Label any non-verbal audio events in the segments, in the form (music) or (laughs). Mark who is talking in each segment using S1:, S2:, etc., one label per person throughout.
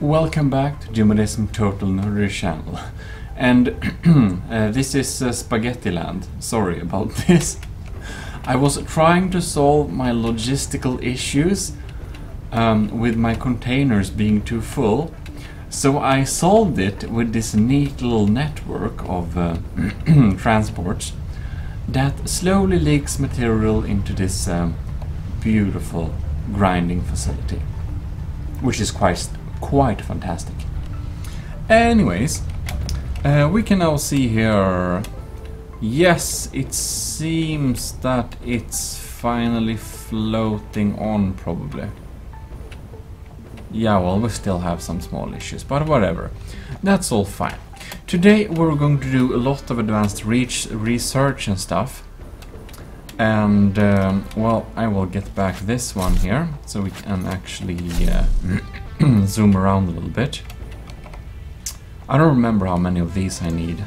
S1: Welcome back to Gmodism Total Nerdery channel. And (clears throat) uh, this is uh, Spaghetti Land. Sorry about (laughs) this. I was trying to solve my logistical issues um, with my containers being too full. So I solved it with this neat little network of uh, (clears throat) transports that slowly leaks material into this um, beautiful grinding facility, which is quite quite fantastic. Anyways, uh, we can now see here. Yes, it seems that it's finally floating on, probably. Yeah, well, we still have some small issues, but whatever. That's all fine. Today we're going to do a lot of advanced reach research and stuff. And, um, well, I will get back this one here, so we can actually uh, (clears throat) zoom around a little bit. I don't remember how many of these I need.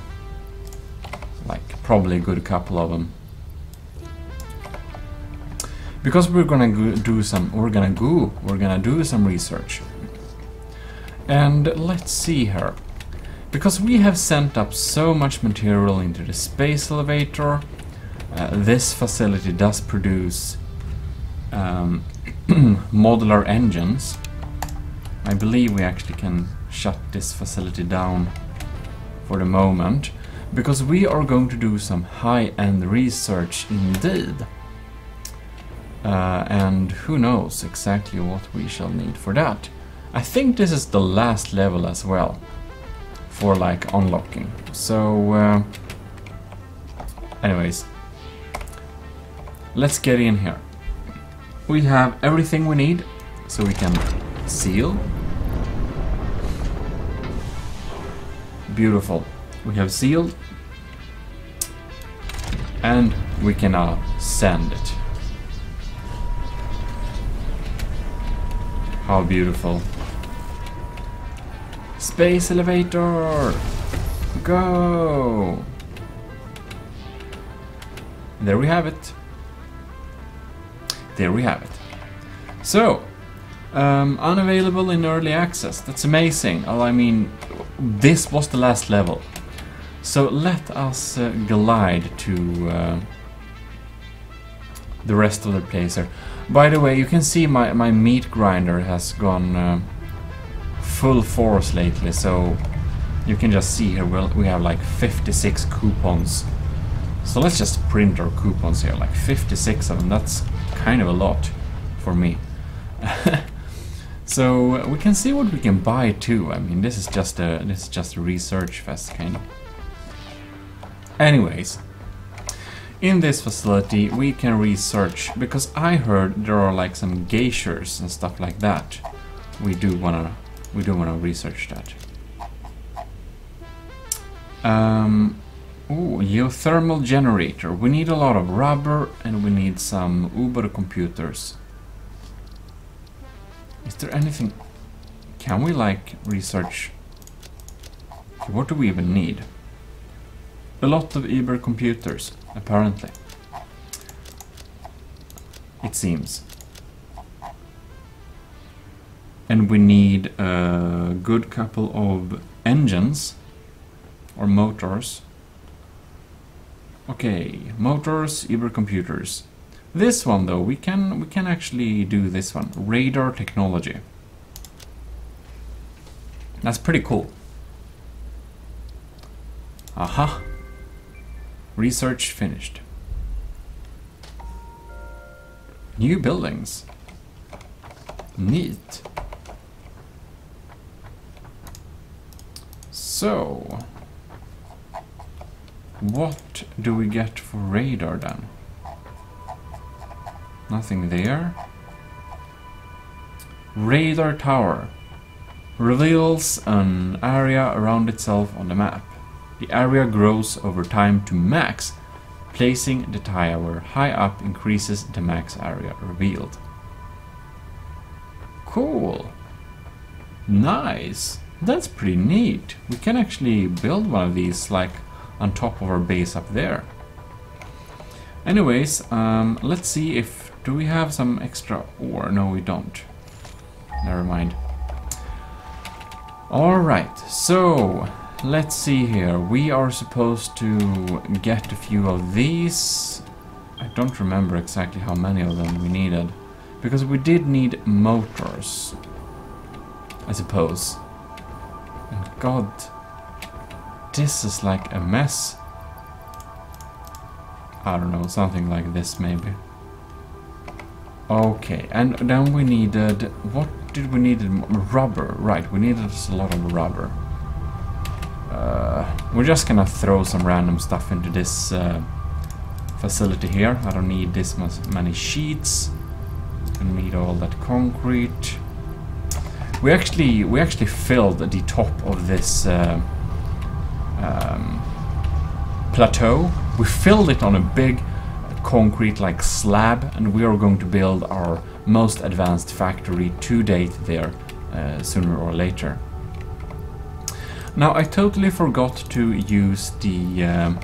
S1: Like, probably a good couple of them. Because we're gonna do some, we're gonna go, we're gonna do some research. And let's see here. Because we have sent up so much material into the space elevator, uh, this facility does produce um, (clears throat) modular engines. I believe we actually can shut this facility down for the moment because we are going to do some high-end research indeed. Uh, and who knows exactly what we shall need for that. I think this is the last level as well for like unlocking. So uh, anyways, let's get in here. We have everything we need so we can seal. Beautiful. We have sealed. And we can uh, now send it. How beautiful. Space elevator! Go! There we have it. There we have it. So, um, unavailable in early access. That's amazing. Oh, I mean, this was the last level. So let us uh, glide to uh, the rest of the place here. By the way, you can see my, my meat grinder has gone uh, full force lately, so you can just see here we'll, we have like 56 coupons. So let's just print our coupons here, like 56 of them. That's kind of a lot for me. (laughs) so we can see what we can buy too. I mean, this is just a this is just a research fest kind of. Anyways, in this facility we can research because I heard there are like some geysers and stuff like that. We do wanna we do wanna research that. Um, ooh, geothermal generator. We need a lot of rubber and we need some Uber computers. Is there anything... Can we like research... What do we even need? A lot of Uber computers, apparently. It seems. And we need a good couple of engines or motors. Okay, motors, Uber computers. This one though, we can we can actually do this one. Radar technology. That's pretty cool. Aha. Research finished. New buildings. Neat. So, what do we get for radar then? Nothing there. Radar tower. Reveals an area around itself on the map. The area grows over time to max. Placing the tower high up increases the max area revealed. Cool. Nice. That's pretty neat. We can actually build one of these like on top of our base up there. Anyways, um, let's see if do we have some extra ore? No, we don't. Never mind. Alright, so let's see here. We are supposed to get a few of these. I don't remember exactly how many of them we needed. Because we did need motors. I suppose. And god, this is like a mess. I don't know, something like this maybe. Okay, and then we needed... What did we need? Rubber, right. We needed a lot of rubber. Uh, we're just gonna throw some random stuff into this uh, facility here. I don't need this much, many sheets. I need all that concrete. We actually we actually filled the top of this uh, um, plateau. We filled it on a big concrete like slab and we are going to build our most advanced factory to date there uh, sooner or later. Now I totally forgot to use the... Um...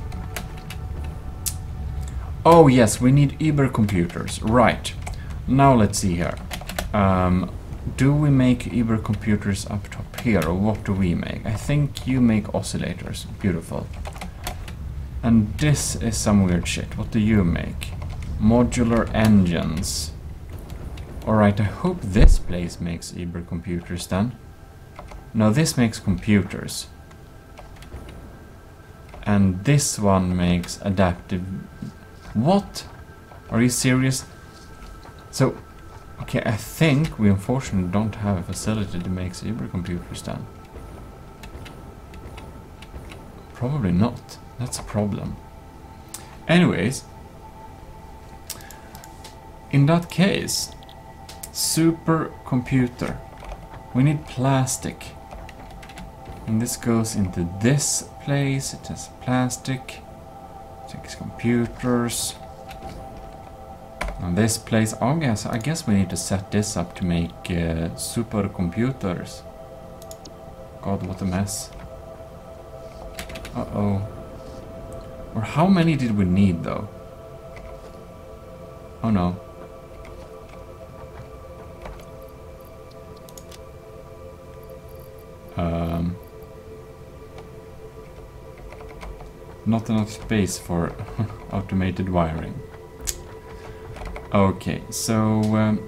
S1: Oh yes, we need Uber computers, right. Now let's see here. Um, do we make Uber computers up top here what do we make? I think you make oscillators, beautiful. And this is some weird shit. What do you make? Modular engines. Alright, I hope this place makes Uber computers then. No, this makes computers. And this one makes adaptive... What? Are you serious? So, okay, I think we unfortunately don't have a facility that makes Uber computers then. Probably not. That's a problem. Anyways, in that case, supercomputer. We need plastic. And this goes into this place. It has plastic. Takes computers. This place, oh, I guess, I guess we need to set this up to make uh, supercomputers. God, what a mess. Uh-oh. Or how many did we need though? Oh no. Um, not enough space for (laughs) automated wiring. Okay, so um,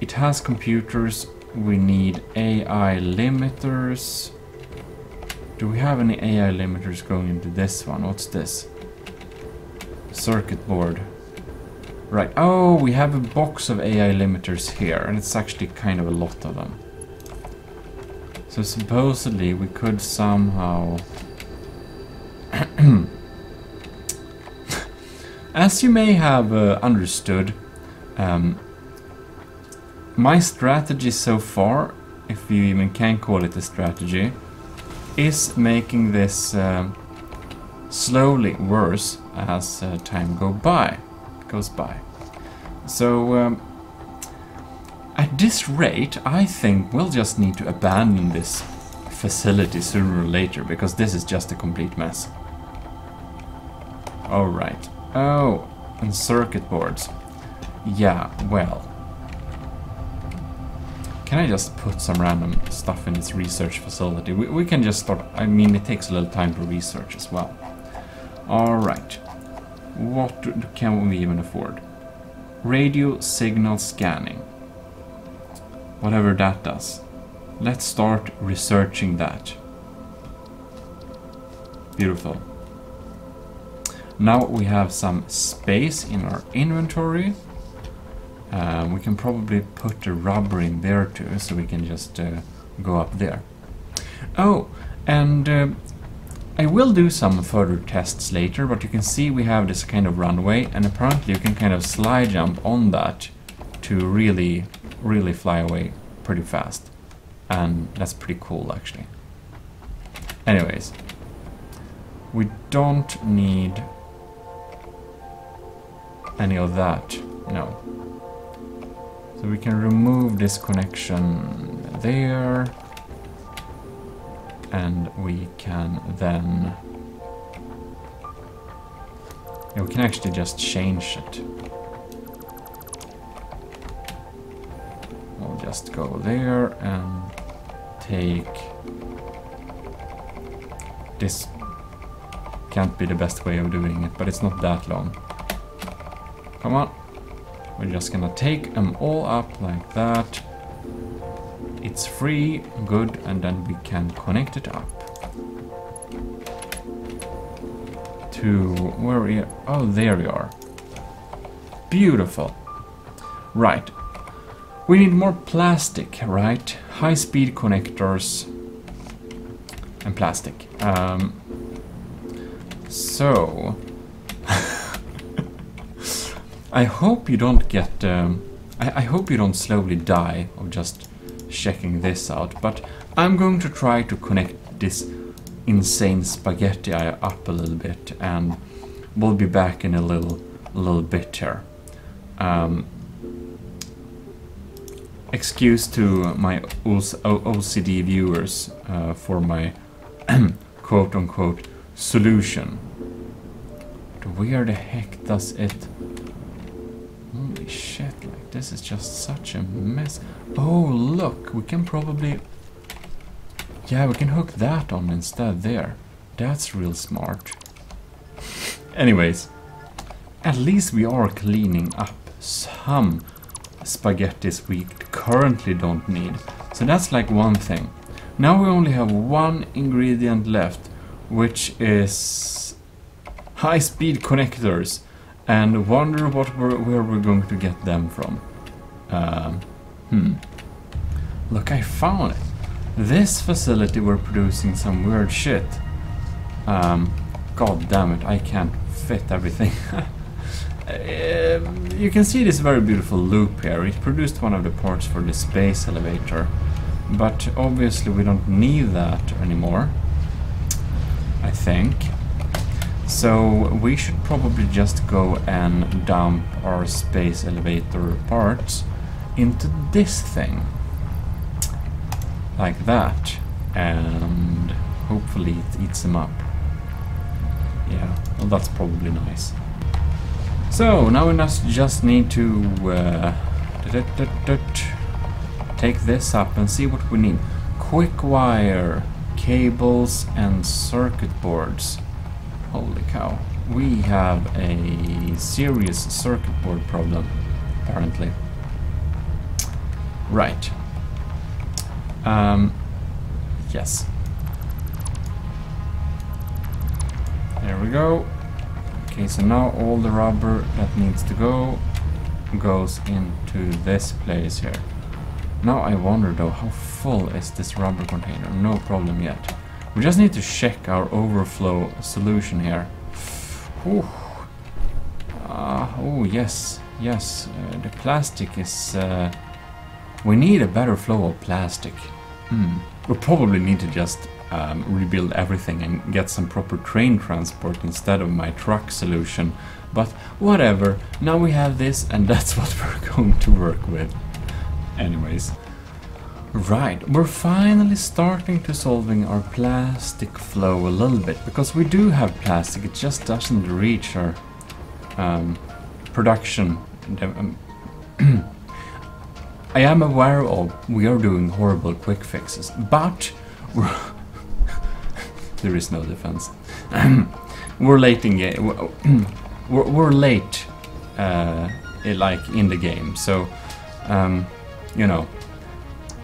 S1: it has computers. We need AI limiters. Do we have any AI limiters going into this one? What's this? circuit board. Right, oh, we have a box of AI limiters here, and it's actually kind of a lot of them. So supposedly we could somehow... (coughs) As you may have uh, understood, um, my strategy so far, if you even can call it a strategy, is making this uh, slowly worse as uh, time go by, goes by. So um, at this rate, I think we'll just need to abandon this facility sooner or later because this is just a complete mess. Alright. Oh, and circuit boards. Yeah, well. Can I just put some random stuff in this research facility? We, we can just start... I mean, it takes a little time to research as well. Alright. What can we even afford? Radio signal scanning. Whatever that does. Let's start researching that. Beautiful. Now we have some space in our inventory. Um, we can probably put the rubber in there too, so we can just uh, go up there. Oh, and uh, I will do some further tests later, but you can see we have this kind of runway, and apparently you can kind of slide jump on that to really, really fly away pretty fast. And that's pretty cool, actually. Anyways, we don't need any of that, no. So we can remove this connection there and we can then yeah, we can actually just change it we'll just go there and take this can't be the best way of doing it, but it's not that long. Come on. We're just gonna take them all up like that. It's free, good, and then we can connect it up. To where we oh there we are. Beautiful. Right. We need more plastic, right? High speed connectors and plastic. Um, so I hope you don't get um, I, I hope you don't slowly die of just checking this out, but I'm going to try to connect this insane spaghetti up a little bit and we'll be back in a little little bit here. Um, excuse to my OCD viewers uh, for my (clears throat) quote unquote solution. Where the heck does it... This is just such a mess. Oh look, we can probably... Yeah, we can hook that on instead there. That's real smart. Anyways, at least we are cleaning up some spaghettis we currently don't need. So that's like one thing. Now we only have one ingredient left, which is high-speed connectors. And wonder what we're, where we're going to get them from. Um, hmm. Look, I found it. This facility we're producing some weird shit. Um, God damn it, I can't fit everything. uh, (laughs) you can see this very beautiful loop here. It produced one of the parts for the space elevator. But obviously we don't need that anymore. I think. So we should probably just go and dump our space elevator parts into this thing. Like that. And hopefully it eats them up. Yeah, well that's probably nice. So now we just need to uh, take this up and see what we need. Quick wire, cables and circuit boards. Holy cow. We have a serious circuit board problem, apparently. Right. Um, yes. There we go. Okay, so now all the rubber that needs to go goes into this place here. Now I wonder though, how full is this rubber container? No problem yet. We just need to check our overflow solution here. Ooh. Uh, oh yes, yes, uh, the plastic is... Uh, we need a better flow of plastic. Hmm. We probably need to just um, rebuild everything and get some proper train transport instead of my truck solution. But whatever, now we have this and (laughs) that's what we're going to work with. Anyways. Right, we're finally starting to solving our plastic flow a little bit, because we do have plastic, it just doesn't reach our um, production. Um, (clears throat) I am aware of we are doing horrible quick fixes, but (laughs) there is no defense. (clears throat) we're late in game. We're, we're late, uh, like in the game, so um, you know,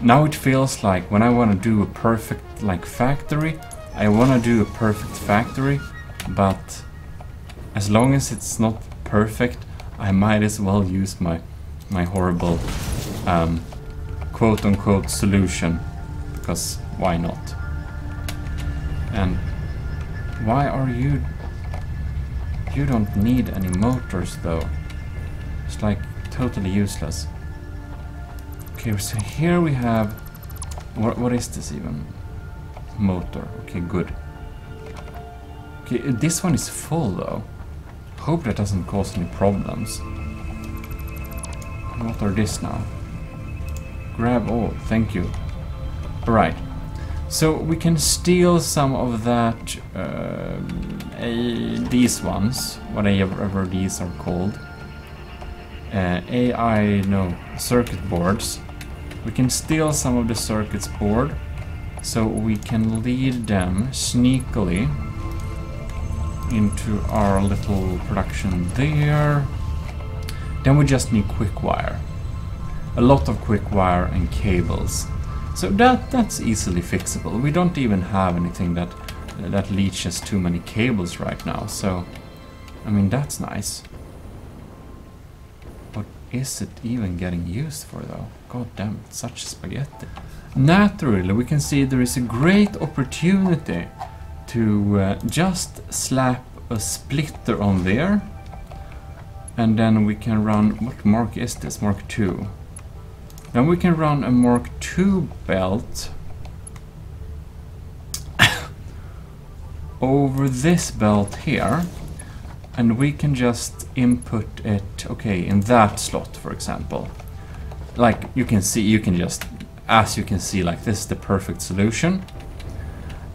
S1: now it feels like when I want to do a perfect like factory, I want to do a perfect factory, but as long as it's not perfect, I might as well use my my horrible um, quote unquote solution because why not? And why are you you don't need any motors though. It's like totally useless. Okay, so here we have... What, what is this even? Motor. Okay, good. Okay, this one is full though. Hope that doesn't cause any problems. What are this now? Grab all, thank you. Alright. So we can steal some of that, uh, a, these ones, whatever these are called. Uh, AI, no, circuit boards. We can steal some of the circuits board So we can lead them sneakily into our little production there. Then we just need quick wire. A lot of quick wire and cables. So that that's easily fixable. We don't even have anything that that leaches too many cables right now. So I mean that's nice. Is it even getting used for though? God damn it, such spaghetti. Naturally, we can see there is a great opportunity to uh, just slap a splitter on there and then we can run, what mark is this? Mark 2. Then we can run a Mark 2 belt (coughs) over this belt here and we can just input it, okay, in that slot for example. Like you can see, you can just as you can see, like this is the perfect solution.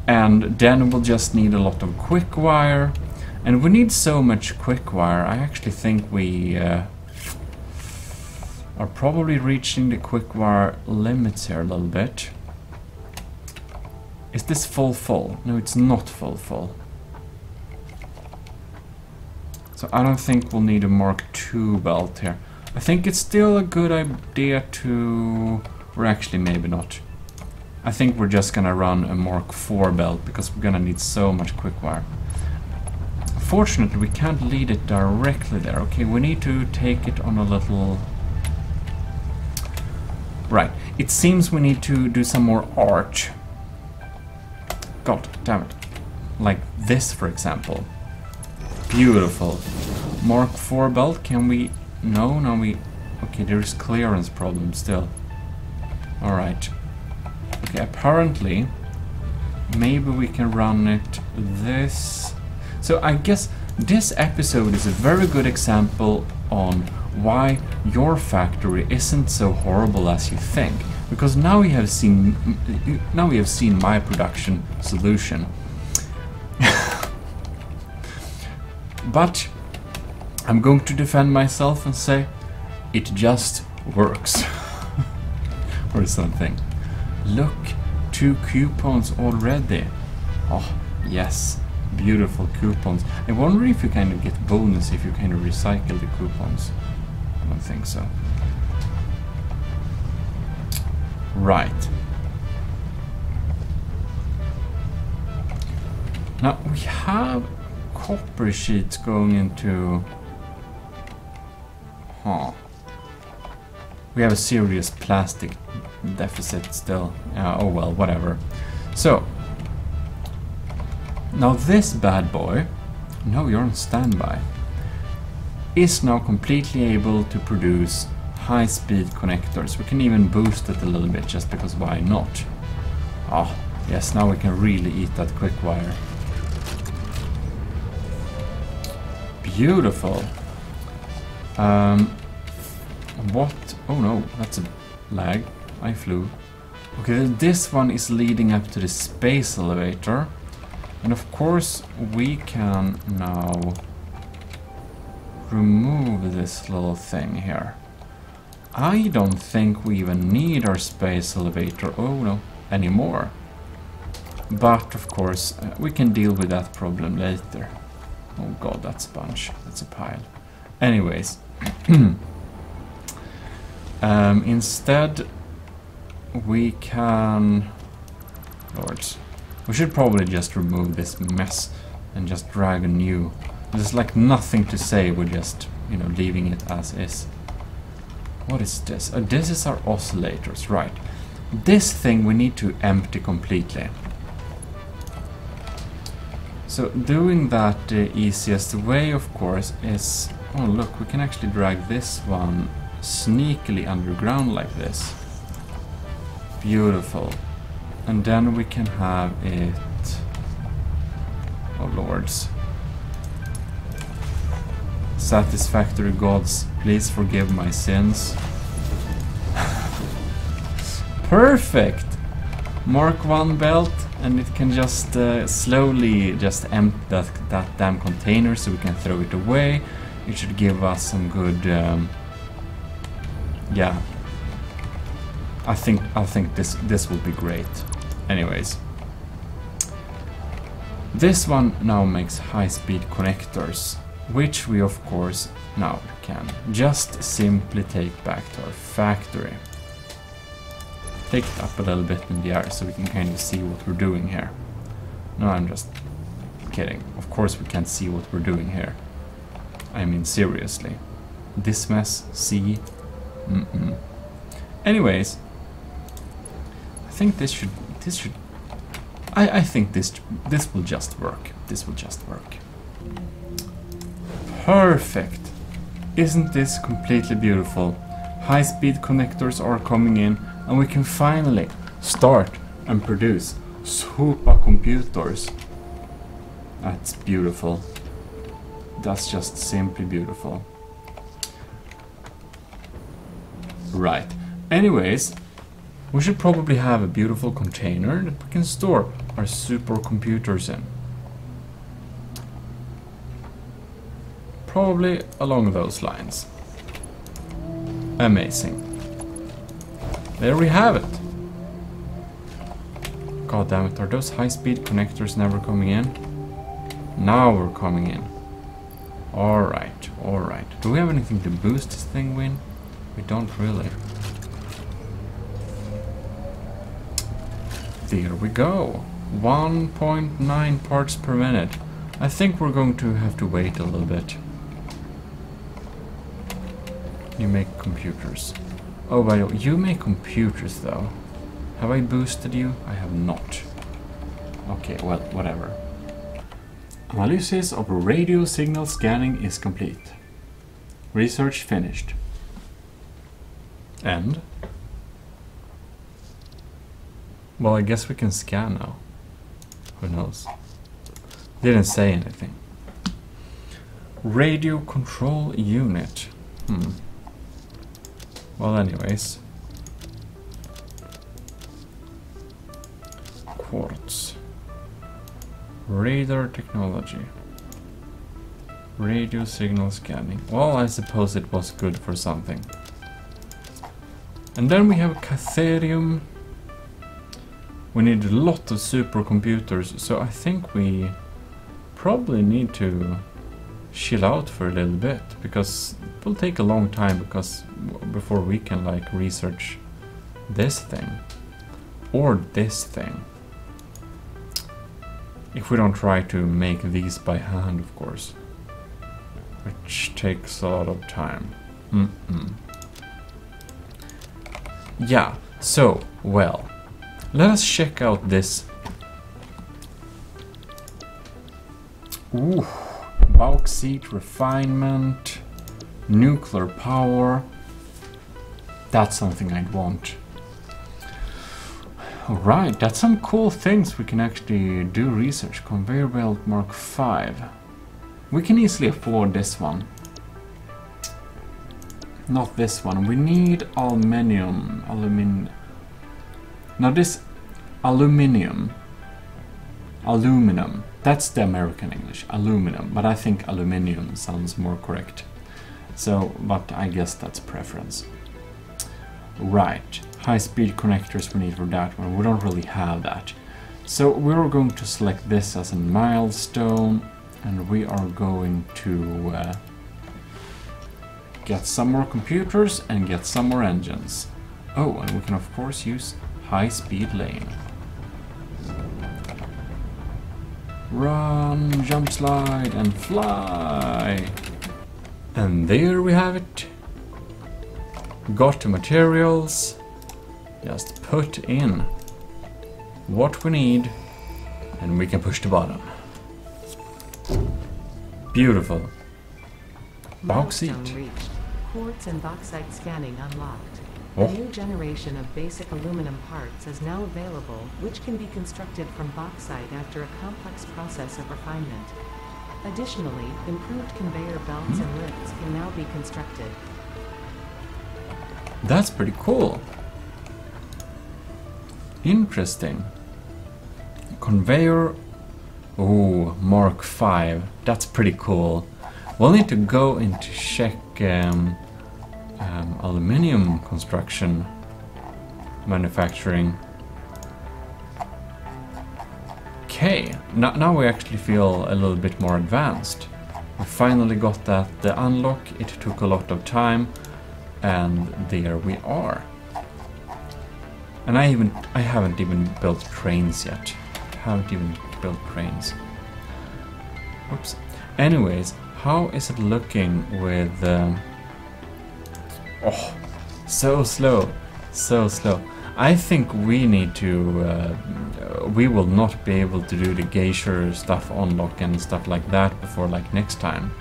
S1: And then we'll just need a lot of quick wire. And we need so much quick wire, I actually think we uh, are probably reaching the quick wire limits here a little bit. Is this full full? No, it's not full full. So I don't think we'll need a Mark II belt here. I think it's still a good idea to or actually, maybe not. I think we're just gonna run a Mark IV belt because we're gonna need so much quick wire. Fortunately, we can't lead it directly there. Okay, we need to take it on a little... Right, it seems we need to do some more arch. God damn it. Like this, for example. Beautiful. Mark IV belt, can we... No, no, we... Okay, there's clearance problem still. Alright. Okay, apparently, maybe we can run it this... So I guess this episode is a very good example on why your factory isn't so horrible as you think. Because now we have seen now we have seen my production solution. (laughs) but I'm going to defend myself and say it just works. (laughs) or something. Look, two coupons already. Oh, yes, beautiful coupons. I wonder if you kind of get bonus if you kind of recycle the coupons. I don't think so. Right. Now we have copper sheets going into... Huh. We have a serious plastic deficit still. Uh, oh well, whatever. So, now this bad boy, no, you're on standby, is now completely able to produce high-speed connectors. We can even boost it a little bit just because why not? Oh, yes, now we can really eat that quick wire. Beautiful. Um, what? Oh no, that's a lag. I flew. Okay, this one is leading up to the space elevator. And of course, we can now remove this little thing here. I don't think we even need our space elevator, oh no, anymore. But, of course, uh, we can deal with that problem later. Oh god, that's a bunch. That's a pile. Anyways. (clears throat) um, instead, we can... Lords. We should probably just remove this mess and just drag a new. There's like nothing to say, we're just, you know, leaving it as is. What is this? Oh, this is our oscillators, right. This thing we need to empty completely. So doing that the easiest way, of course, is... Oh look, we can actually drag this one sneakily underground like this. Beautiful. And then we can have it... Oh lords. Satisfactory gods, please forgive my sins. (laughs) Perfect! Mark 1 belt and it can just uh, slowly just empty that, that damn container so we can throw it away. It should give us some good... Um, yeah, I think I think this this will be great. Anyways. This one now makes high-speed connectors, which we of course now can just simply take back to our factory. Take it up a little bit in the air so we can kind of see what we're doing here. No, I'm just kidding. Of course we can't see what we're doing here. I mean seriously. This mess, see? Mm -mm. Anyways, I think this should this should I, I think this this will just work. This will just work. Perfect. Isn't this completely beautiful? High-speed connectors are coming in and we can finally start and produce supercomputers. That's beautiful. That's just simply beautiful. Right. Anyways, we should probably have a beautiful container that we can store our supercomputers in. Probably along those lines. Amazing. There we have it. God damn it, are those high-speed connectors never coming in? Now we're coming in. Alright, alright. Do we have anything to boost this thing with? We don't really. There we go. 1.9 parts per minute. I think we're going to have to wait a little bit. You make computers. Oh, by the way, you make computers though. Have I boosted you? I have not. Okay, well, whatever. Analysis of radio signal scanning is complete. Research finished. And? Well, I guess we can scan now. Who knows? Didn't say anything. Radio control unit. Hmm. Well, anyways. Quartz. Radar technology. Radio signal scanning. Well, I suppose it was good for something. And then we have Caterium. We need a lot of supercomputers, so I think we probably need to chill out for a little bit because it will take a long time because before we can like research this thing or this thing. If we don't try to make these by hand of course which takes a lot of time. Mm -mm. yeah so well let us check out this. Ooh bauxite refinement, nuclear power. That's something I'd want. Alright, that's some cool things we can actually do research. Conveyor belt Mark 5. We can easily afford this one. Not this one. We need aluminium. Alumin. Now this aluminium. Aluminum that's the American English, aluminum, but I think aluminium sounds more correct. So, but I guess that's preference. Right, high-speed connectors we need for that one. We don't really have that. So we're going to select this as a milestone, and we are going to uh, get some more computers and get some more engines. Oh, and we can of course use high-speed lane. Run, jump slide, and fly! And there we have it. Got the materials. Just put in what we need and we can push the button. Beautiful. Bauxite.
S2: Quartz and bauxite scanning unlocked. A new generation of basic aluminum parts is now available, which can be constructed from bauxite after a complex process of refinement. Additionally, improved conveyor belts and lifts can now be constructed.
S1: That's pretty cool. Interesting. Conveyor... Oh, Mark 5. That's pretty cool. We'll need to go and check um, um, aluminium construction manufacturing Okay, now, now we actually feel a little bit more advanced. We finally got that the unlock, it took a lot of time, and there we are. And I even I haven't even built trains yet. Haven't even built trains. Oops. Anyways, how is it looking with... Um, oh, so slow. So slow. I think we need to... Uh, we will not be able to do the geyser stuff unlock and stuff like that before like next time.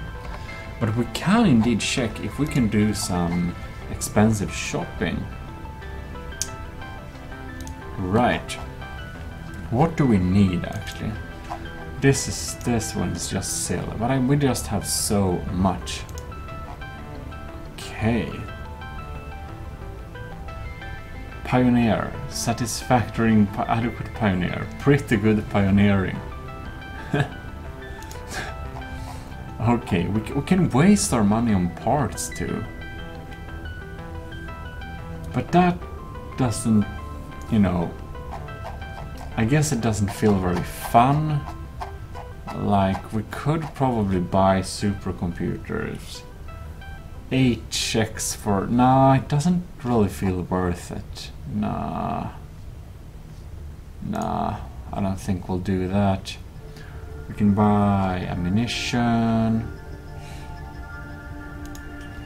S1: But we can indeed check if we can do some expensive shopping. Right. What do we need actually? This is this one is just silly, but I, we just have so much. Okay. Pioneer, satisfactory, adequate pioneer, pretty good pioneering. (laughs) okay, we, we can waste our money on parts too. But that doesn't, you know, I guess it doesn't feel very fun. Like, we could probably buy supercomputers. Eight checks for... Nah, it doesn't really feel worth it. Nah. Nah, I don't think we'll do that. We can buy ammunition.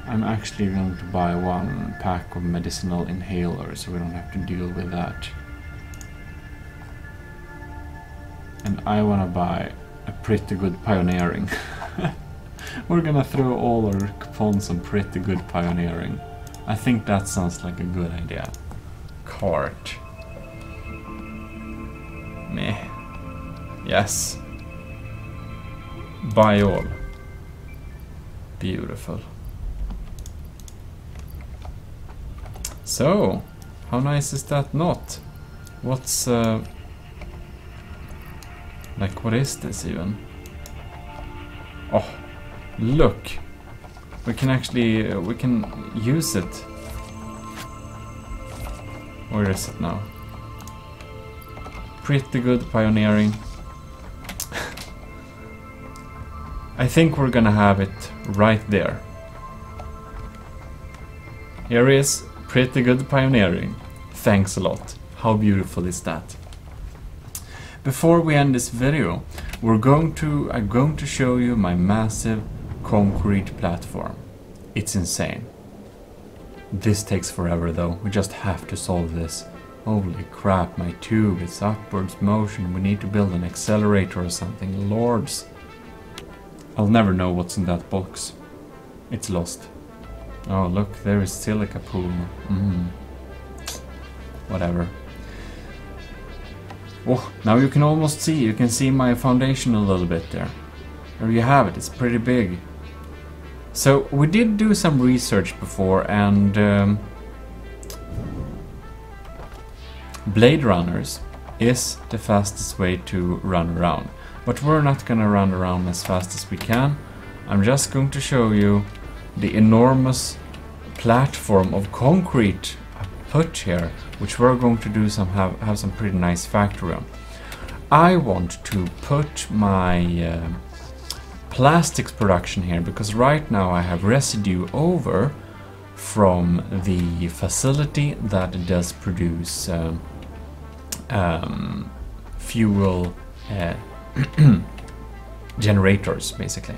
S1: I'm actually going to buy one pack of medicinal inhalers so we don't have to deal with that. And I want to buy a pretty good pioneering. (laughs) We're gonna throw all our coupons on pretty good pioneering. I think that sounds like a good idea. Cart. Meh. Yes. Buy all. Beautiful. So, how nice is that not? What's... Uh, like, what is this even? Oh, look! We can actually... Uh, we can use it. Where is it now? Pretty good pioneering. (laughs) I think we're gonna have it right there. Here is pretty good pioneering. Thanks a lot. How beautiful is that? Before we end this video, we're going to I'm going to show you my massive concrete platform. It's insane. This takes forever though, we just have to solve this. Holy crap, my tube, it's upwards motion, we need to build an accelerator or something, lords. I'll never know what's in that box. It's lost. Oh look, there is silica pool. Mm. Whatever. Oh, now you can almost see, you can see my foundation a little bit there. There you have it, it's pretty big. So we did do some research before and um, Blade Runners is the fastest way to run around. But we're not gonna run around as fast as we can. I'm just going to show you the enormous platform of concrete put here, which we're going to do some have, have some pretty nice factory on. I want to put my uh, plastics production here because right now I have residue over from the facility that does produce um, um, fuel uh, (clears throat) generators basically.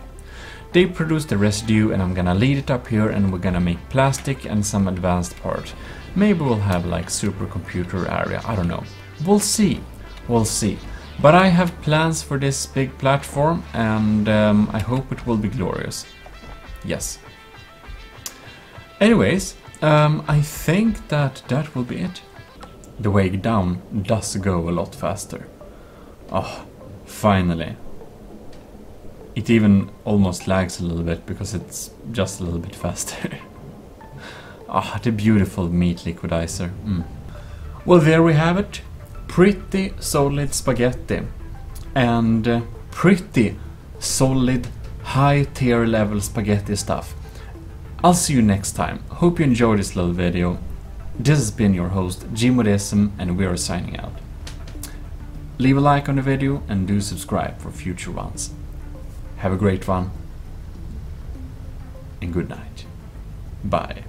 S1: They produce the residue and I'm gonna lead it up here and we're gonna make plastic and some advanced part. Maybe we'll have like supercomputer area, I don't know. We'll see, we'll see. But I have plans for this big platform and um, I hope it will be glorious. Yes. Anyways, um, I think that that will be it. The way down does go a lot faster. Oh, finally. It even almost lags a little bit because it's just a little bit faster. (laughs) Ah, the beautiful meat liquidizer. Mm. Well, there we have it. Pretty solid spaghetti. And uh, pretty solid high tier level spaghetti stuff. I'll see you next time. Hope you enjoyed this little video. This has been your host, Gmodism, and we are signing out. leave a like on the video and do subscribe for future ones. Have a great one and good night. Bye.